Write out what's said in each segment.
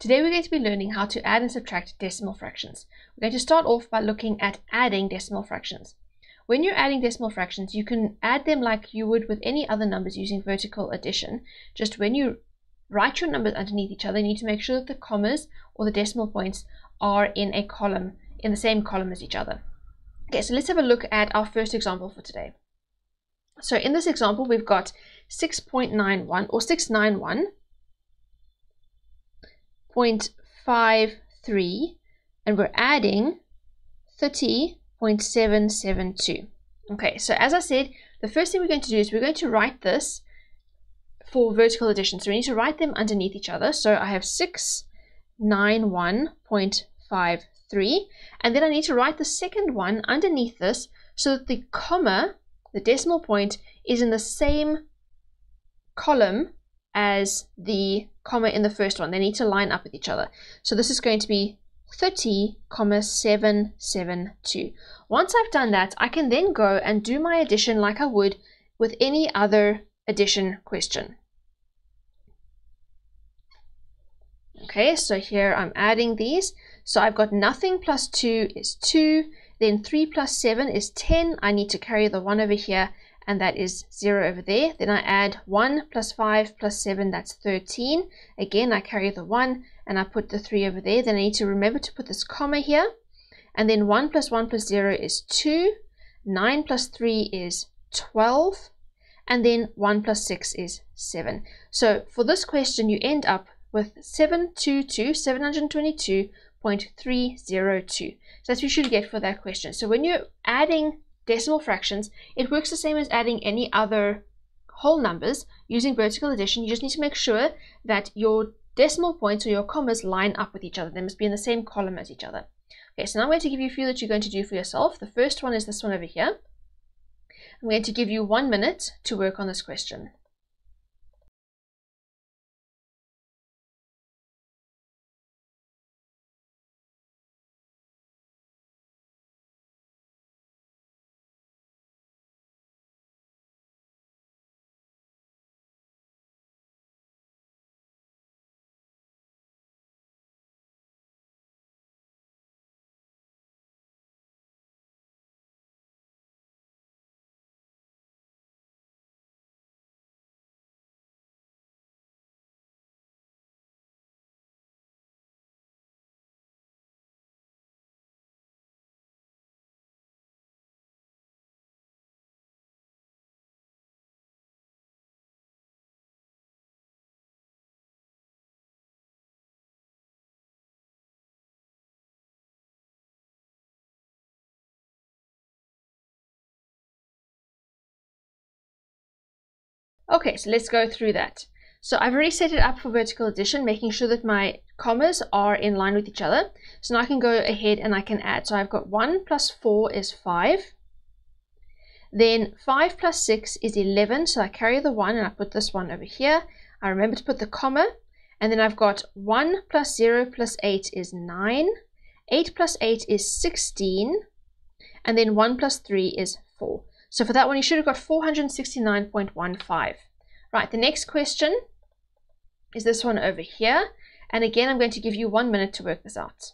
Today we're going to be learning how to add and subtract decimal fractions. We're going to start off by looking at adding decimal fractions. When you're adding decimal fractions, you can add them like you would with any other numbers using vertical addition. Just when you write your numbers underneath each other, you need to make sure that the commas or the decimal points are in a column, in the same column as each other. Okay, so let's have a look at our first example for today. So in this example, we've got 6.91 or 691.53 and we're adding 30.772. Okay, so as I said, the first thing we're going to do is we're going to write this for vertical addition. So we need to write them underneath each other. So I have 691.53 and then I need to write the second one underneath this so that the comma, the decimal point, is in the same column as the comma in the first one. They need to line up with each other. So this is going to be 30, comma 772. Once I've done that, I can then go and do my addition like I would with any other addition question. Okay, so here I'm adding these. So I've got nothing plus 2 is 2, then 3 plus 7 is 10. I need to carry the 1 over here and that is 0 over there. Then I add 1 plus 5 plus 7, that's 13. Again, I carry the 1 and I put the 3 over there. Then I need to remember to put this comma here. And then 1 plus 1 plus 0 is 2. 9 plus 3 is 12. And then 1 plus 6 is 7. So for this question, you end up with 722, 722.302. So that's what you should get for that question. So when you're adding decimal fractions, it works the same as adding any other whole numbers using vertical addition. You just need to make sure that your decimal points or your commas line up with each other. They must be in the same column as each other. Okay, so now I'm going to give you a few that you're going to do for yourself. The first one is this one over here. I'm going to give you one minute to work on this question. Okay, so let's go through that. So I've already set it up for vertical addition, making sure that my commas are in line with each other. So now I can go ahead and I can add. So I've got 1 plus 4 is 5. Then 5 plus 6 is 11. So I carry the 1 and I put this one over here. I remember to put the comma. And then I've got 1 plus 0 plus 8 is 9. 8 plus 8 is 16. And then 1 plus 3 is 4. So for that one, you should have got 469.15. Right, the next question is this one over here. And again, I'm going to give you one minute to work this out.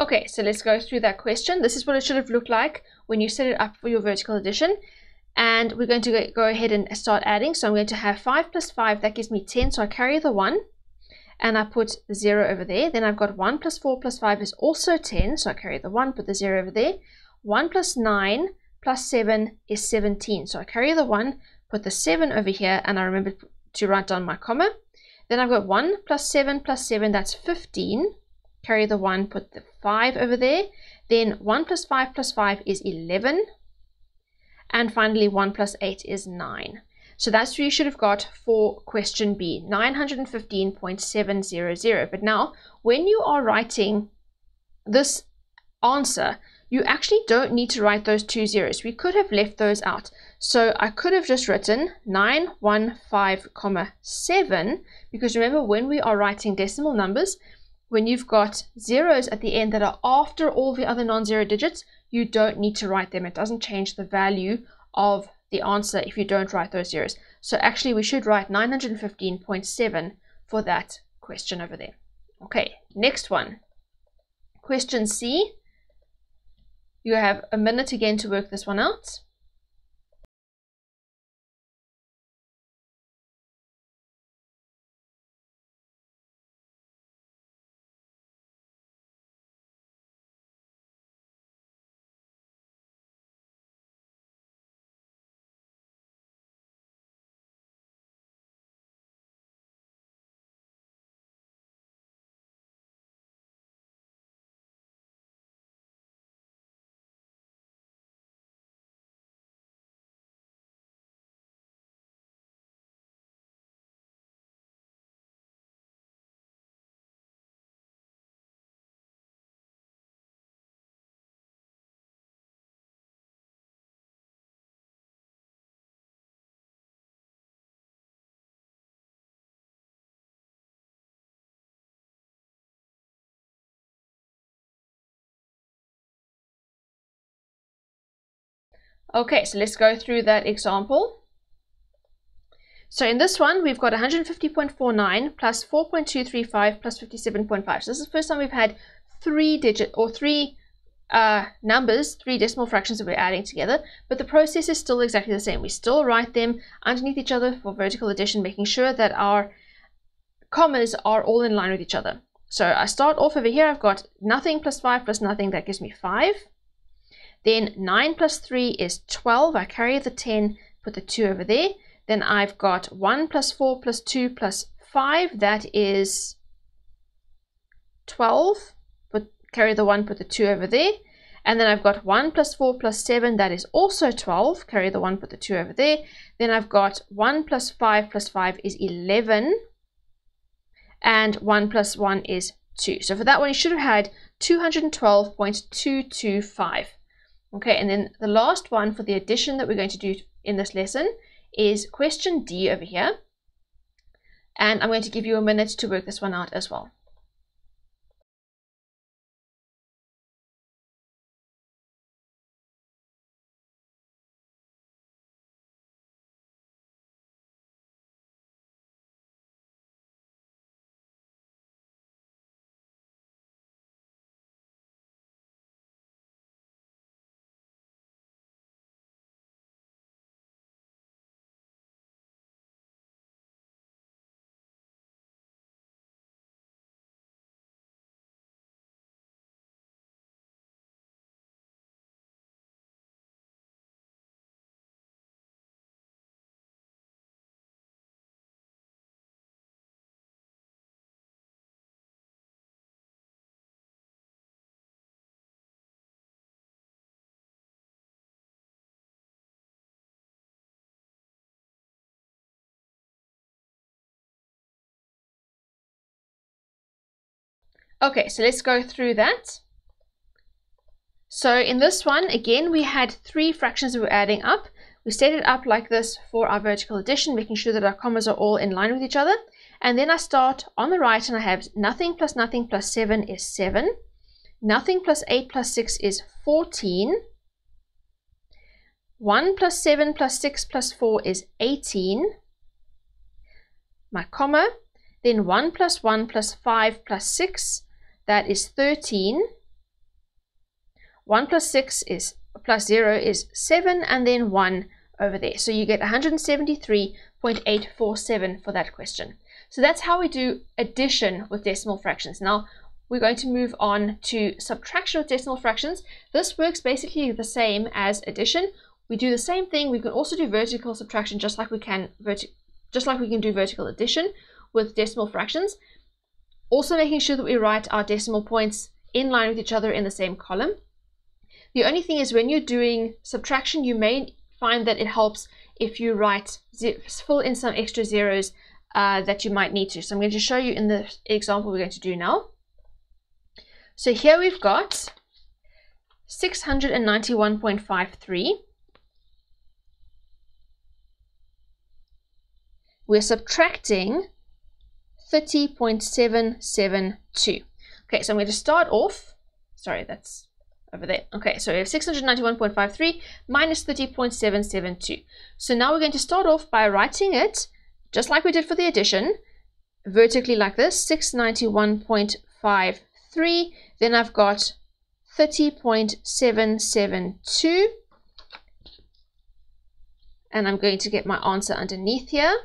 Okay, so let's go through that question. This is what it should have looked like when you set it up for your vertical addition. And we're going to go ahead and start adding. So I'm going to have 5 plus 5, that gives me 10, so I carry the 1. and I put the 0 over there. Then I've got 1 plus 4 plus 5 is also 10, so I carry the 1, put the 0 over there. 1 plus 9 plus 7 is 17, so I carry the 1, put the 7 over here, and I remember to write down my comma. Then I've got 1 plus 7 plus 7, that's 15. Carry the 1, put the 5 over there. Then 1 plus 5 plus 5 is 11. And finally, 1 plus 8 is 9. So that's what you should have got for question B, 915.700. But now, when you are writing this answer, you actually don't need to write those two zeros. We could have left those out. So I could have just written 915, comma 7, because remember when we are writing decimal numbers, when you've got zeros at the end that are after all the other non-zero digits, you don't need to write them. It doesn't change the value of the answer if you don't write those zeros. So actually we should write 915.7 for that question over there. Okay, next one. Question C. You have a minute again to work this one out. Okay, so let's go through that example. So in this one, we've got 150.49 plus 4.235 plus 57.5. So this is the first time we've had three digit or three uh, numbers, three decimal fractions that we're adding together, but the process is still exactly the same. We still write them underneath each other for vertical addition, making sure that our commas are all in line with each other. So I start off over here, I've got nothing plus 5 plus nothing, that gives me 5. Then 9 plus 3 is 12. I carry the 10, put the 2 over there. Then I've got 1 plus 4 plus 2 plus 5. That is 12. Put, carry the 1, put the 2 over there. And then I've got 1 plus 4 plus 7. That is also 12. Carry the 1, put the 2 over there. Then I've got 1 plus 5 plus 5 is 11. And 1 plus 1 is 2. So for that one, you should have had 212.225. Okay, and then the last one for the addition that we're going to do in this lesson is question D over here. And I'm going to give you a minute to work this one out as well. Okay, so let's go through that. So in this one, again, we had three fractions we were adding up. We set it up like this for our vertical addition, making sure that our commas are all in line with each other. And then I start on the right and I have nothing plus nothing plus 7 is 7. Nothing plus 8 plus 6 is 14. 1 plus 7 plus 6 plus 4 is 18. My comma. Then 1 plus 1 plus 5 plus 6 that is 13. 1 plus 6 is plus 0 is 7 and then 1 over there. So you get 173.847 for that question. So that's how we do addition with decimal fractions. Now, we're going to move on to subtraction with decimal fractions. This works basically the same as addition. We do the same thing. We can also do vertical subtraction just like we can just like we can do vertical addition with decimal fractions. Also making sure that we write our decimal points in line with each other in the same column. The only thing is when you're doing subtraction, you may find that it helps if you write, fill in some extra zeros uh, that you might need to. So I'm going to show you in the example we're going to do now. So here we've got 691.53. We're subtracting 30.772. Okay, so I'm going to start off, sorry, that's over there. Okay, so we have 691.53 minus 30.772. So now we're going to start off by writing it, just like we did for the addition, vertically like this, 691.53. Then I've got 30.772. And I'm going to get my answer underneath here.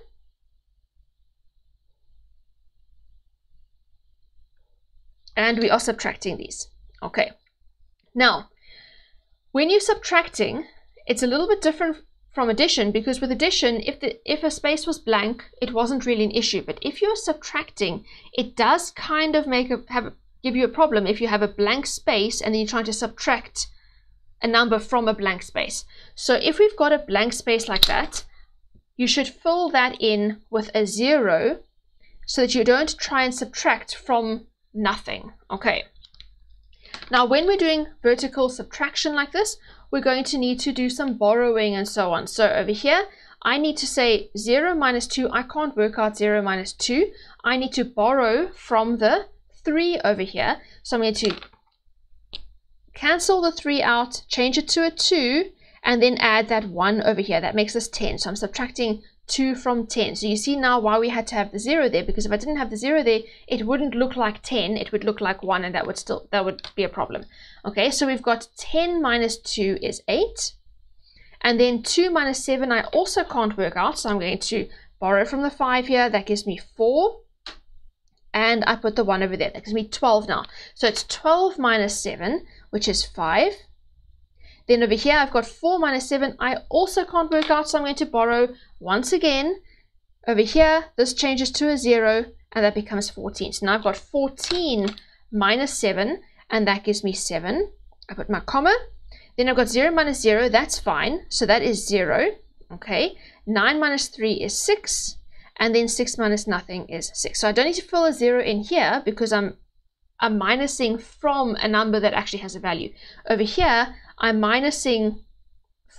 And we are subtracting these. Okay. Now, when you're subtracting, it's a little bit different from addition because with addition, if the if a space was blank, it wasn't really an issue. But if you're subtracting, it does kind of make a have give you a problem if you have a blank space and then you're trying to subtract a number from a blank space. So if we've got a blank space like that, you should fill that in with a zero so that you don't try and subtract from nothing. Okay. Now, when we're doing vertical subtraction like this, we're going to need to do some borrowing and so on. So over here, I need to say 0 minus 2. I can't work out 0 minus 2. I need to borrow from the 3 over here. So I'm going to cancel the 3 out, change it to a 2, and then add that 1 over here. That makes us 10. So I'm subtracting 2 from 10. So you see now why we had to have the 0 there, because if I didn't have the 0 there, it wouldn't look like 10, it would look like 1, and that would still, that would be a problem. Okay, so we've got 10 minus 2 is 8, and then 2 minus 7 I also can't work out, so I'm going to borrow from the 5 here, that gives me 4, and I put the 1 over there, that gives me 12 now. So it's 12 minus 7, which is 5, then over here, I've got 4 minus 7. I also can't work out, so I'm going to borrow once again. Over here, this changes to a 0, and that becomes 14. So now I've got 14 minus 7, and that gives me 7. I put my comma. Then I've got 0 minus 0. That's fine. So that is 0. Okay. 9 minus 3 is 6. And then 6 minus nothing is 6. So I don't need to fill a 0 in here because I'm, I'm minusing from a number that actually has a value. Over here, I'm minusing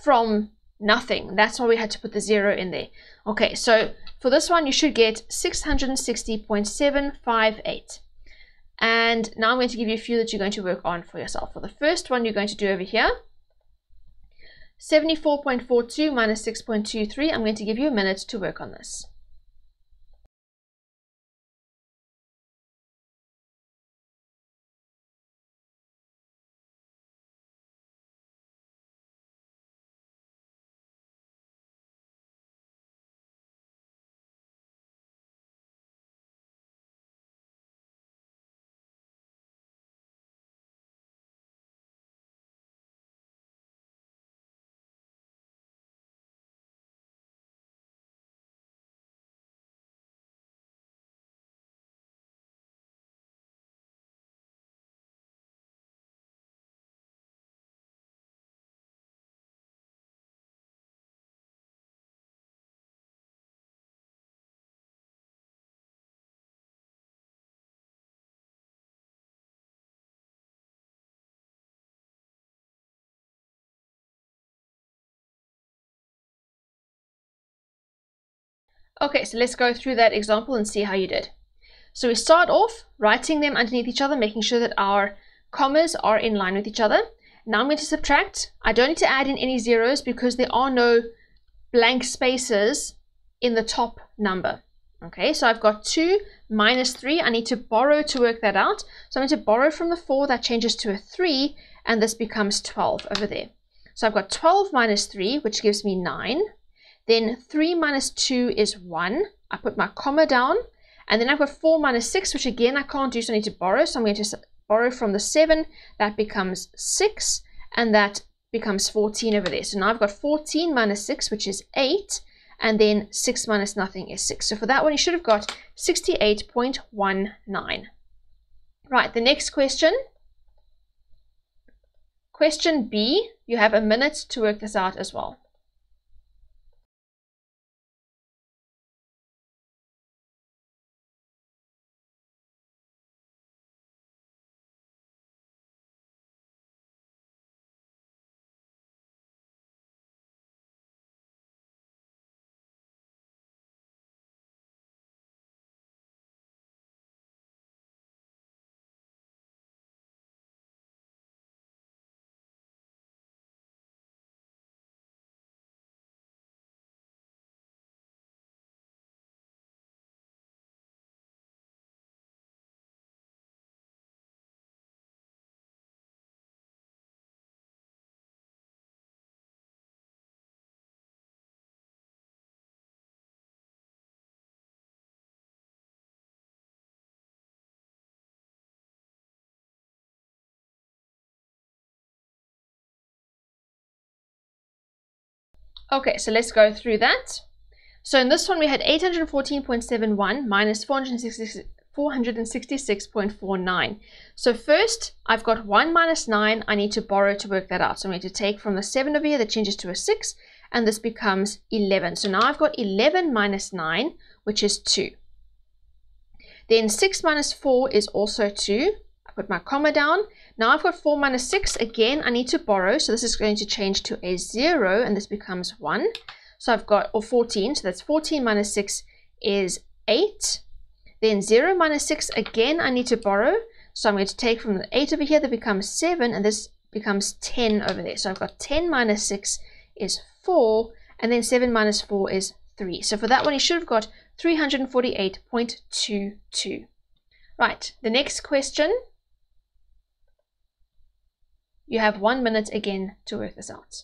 from nothing. That's why we had to put the zero in there. Okay, so for this one, you should get 660.758. And now I'm going to give you a few that you're going to work on for yourself. For the first one, you're going to do over here, 74.42 minus 6.23. I'm going to give you a minute to work on this. Okay, so let's go through that example and see how you did. So we start off writing them underneath each other, making sure that our commas are in line with each other. Now I'm going to subtract. I don't need to add in any zeros because there are no blank spaces in the top number. Okay, so I've got 2 minus 3. I need to borrow to work that out. So I'm going to borrow from the 4. That changes to a 3. And this becomes 12 over there. So I've got 12 minus 3, which gives me 9. Then 3 minus 2 is 1. I put my comma down. And then I've got 4 minus 6, which again I can't do, so I need to borrow. So I'm going to borrow from the 7. That becomes 6, and that becomes 14 over there. So now I've got 14 minus 6, which is 8, and then 6 minus nothing is 6. So for that one, you should have got 68.19. Right, the next question. Question B, you have a minute to work this out as well. Okay, so let's go through that. So in this one, we had 814.71 minus 466.49. So first, I've got 1 minus 9. I need to borrow to work that out. So I'm going to take from the 7 over here, that changes to a 6, and this becomes 11. So now I've got 11 minus 9, which is 2. Then 6 minus 4 is also 2. I put my comma down. Now I've got 4 minus 6. Again, I need to borrow. So this is going to change to a 0, and this becomes 1. So I've got, or 14. So that's 14 minus 6 is 8. Then 0 minus 6, again, I need to borrow. So I'm going to take from the 8 over here, that becomes 7, and this becomes 10 over there. So I've got 10 minus 6 is 4, and then 7 minus 4 is 3. So for that one, you should have got 348.22. Right, the next question you have one minute again to work this out.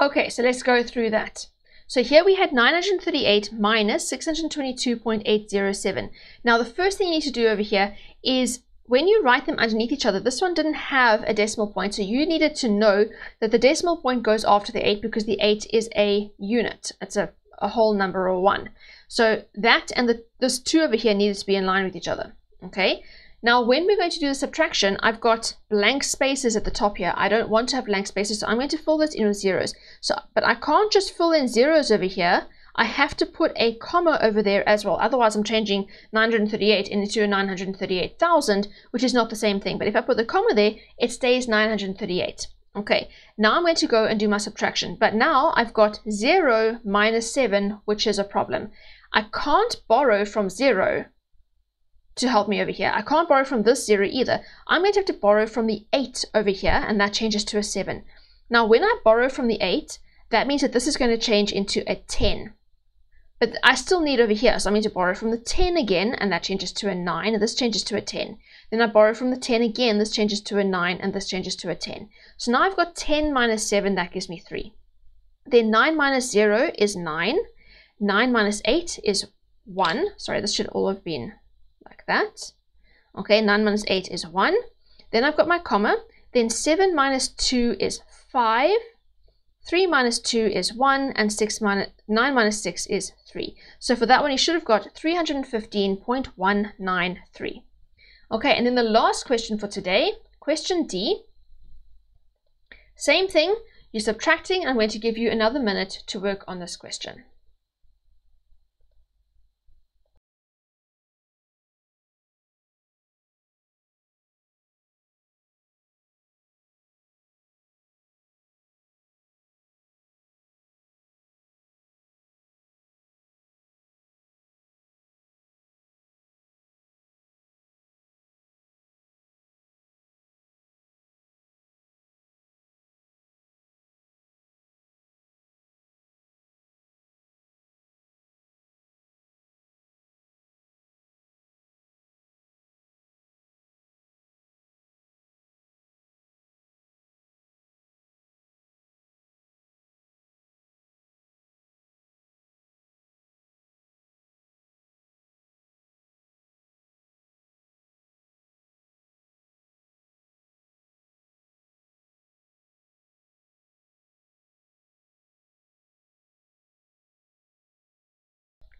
Okay, so let's go through that. So here we had 938 minus 622.807. Now the first thing you need to do over here is when you write them underneath each other, this one didn't have a decimal point, so you needed to know that the decimal point goes after the 8 because the 8 is a unit. It's a, a whole number or 1. So that and the, this 2 over here needed to be in line with each other. Okay, now, when we're going to do the subtraction, I've got blank spaces at the top here. I don't want to have blank spaces, so I'm going to fill this in with zeros. So, But I can't just fill in zeros over here. I have to put a comma over there as well. Otherwise, I'm changing 938 into 938,000, which is not the same thing. But if I put the comma there, it stays 938. Okay, now I'm going to go and do my subtraction. But now I've got 0 minus 7, which is a problem. I can't borrow from 0 to help me over here. I can't borrow from this 0 either. I'm going to have to borrow from the 8 over here, and that changes to a 7. Now, when I borrow from the 8, that means that this is going to change into a 10. But I still need over here, so I'm going to borrow from the 10 again, and that changes to a 9, and this changes to a 10. Then I borrow from the 10 again, this changes to a 9, and this changes to a 10. So now I've got 10 minus 7, that gives me 3. Then 9 minus 0 is 9. 9 minus 8 is 1. Sorry, this should all have been that. Okay, 9 minus 8 is 1. Then I've got my comma. Then 7 minus 2 is 5. 3 minus 2 is 1, and 6 minus, 9 minus 6 is 3. So for that one, you should have got 315.193. Okay, and then the last question for today, question D. Same thing, you're subtracting. I'm going to give you another minute to work on this question.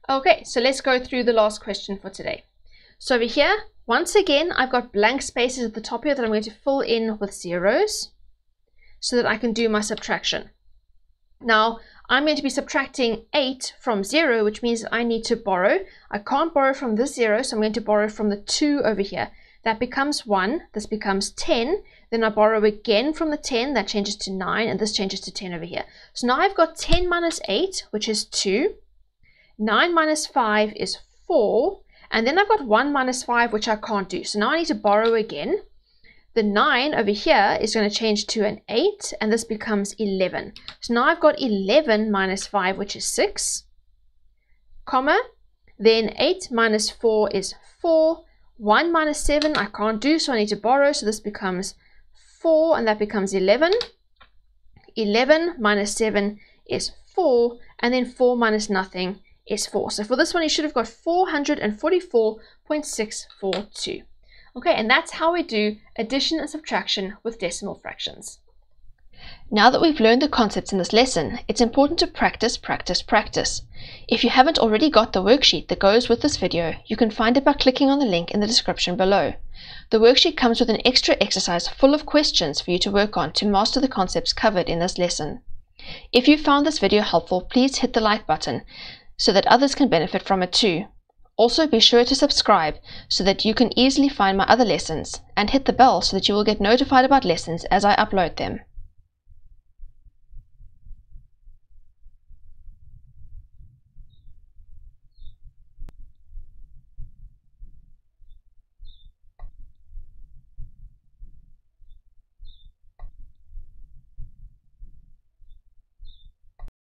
Okay, so let's go through the last question for today. So over here, once again, I've got blank spaces at the top here that I'm going to fill in with zeros so that I can do my subtraction. Now, I'm going to be subtracting 8 from 0, which means I need to borrow. I can't borrow from this 0, so I'm going to borrow from the 2 over here. That becomes 1, this becomes 10, then I borrow again from the 10, that changes to 9, and this changes to 10 over here. So now I've got 10 minus 8, which is 2. 9 minus 5 is 4. And then I've got 1 minus 5, which I can't do. So now I need to borrow again. The 9 over here is going to change to an 8, and this becomes 11. So now I've got 11 minus 5, which is 6, comma. Then 8 minus 4 is 4. 1 minus 7 I can't do, so I need to borrow. So this becomes 4, and that becomes 11. 11 minus 7 is 4, and then 4 minus nothing is 4. So for this one, you should have got 444.642. Okay, and that's how we do addition and subtraction with decimal fractions. Now that we've learned the concepts in this lesson, it's important to practice, practice, practice. If you haven't already got the worksheet that goes with this video, you can find it by clicking on the link in the description below. The worksheet comes with an extra exercise full of questions for you to work on to master the concepts covered in this lesson. If you found this video helpful, please hit the like button so that others can benefit from it too. Also be sure to subscribe so that you can easily find my other lessons and hit the bell so that you will get notified about lessons as I upload them.